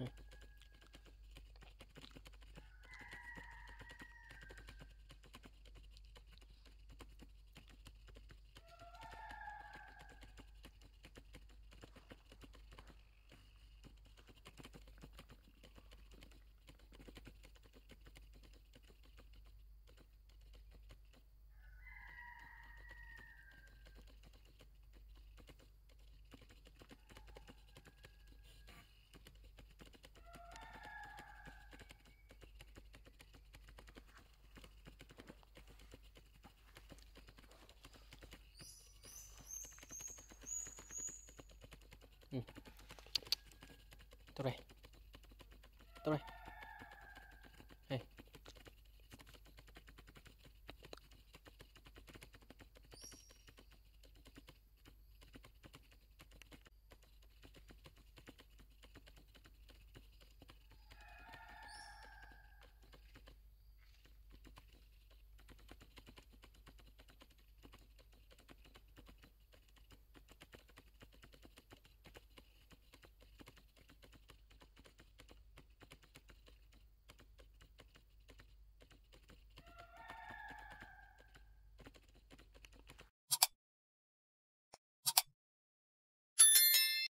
Okay. 嗯对？对？